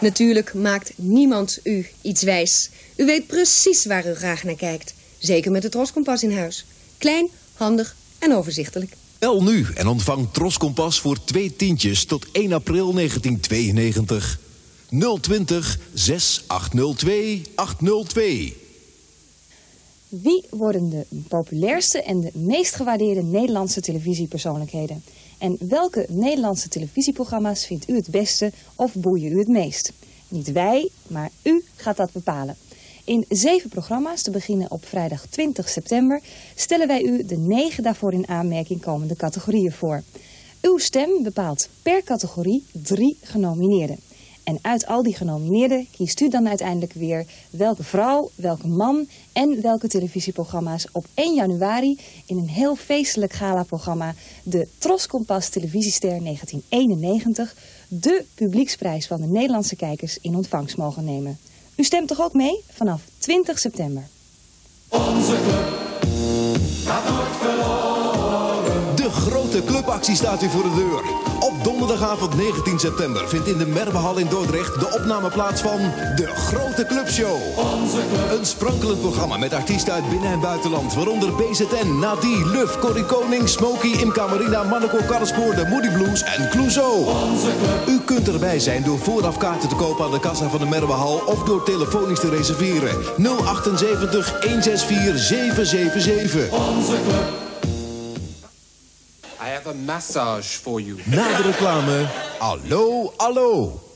Natuurlijk maakt niemand u iets wijs. U weet precies waar u graag naar kijkt. Zeker met het Troskompas in huis. Klein, handig en overzichtelijk. Bel nu en ontvang Troskompas voor twee tientjes tot 1 april 1992. 020 6802 802. Wie worden de populairste en de meest gewaardeerde Nederlandse televisiepersoonlijkheden? En welke Nederlandse televisieprogramma's vindt u het beste of boeien u het meest? Niet wij, maar u gaat dat bepalen. In zeven programma's, te beginnen op vrijdag 20 september, stellen wij u de negen daarvoor in aanmerking komende categorieën voor. Uw stem bepaalt per categorie drie genomineerden. En uit al die genomineerden kiest u dan uiteindelijk weer welke vrouw, welke man en welke televisieprogramma's op 1 januari in een heel feestelijk gala-programma de Troskompas Televisiester 1991 de publieksprijs van de Nederlandse kijkers in ontvangst mogen nemen. U stemt toch ook mee vanaf 20 september? Onze De grote clubactie staat u voor de deur. Op donderdagavond 19 september vindt in de Merwehal in Dordrecht de opname plaats van De Grote Clubshow. Club. Een sprankelend programma met artiesten uit binnen- en buitenland. Waaronder BZN, Nadie, Luf, Corrie Koning, Smokey, Imca Marina, Manneko Karlspoor, de Moody Blues en Clouseau. U kunt erbij zijn door vooraf kaarten te kopen aan de kassa van de Merwehal of door telefonisch te reserveren. 078 164 777. Onze club. I have a massage for you. Na de reclame, allo, allo.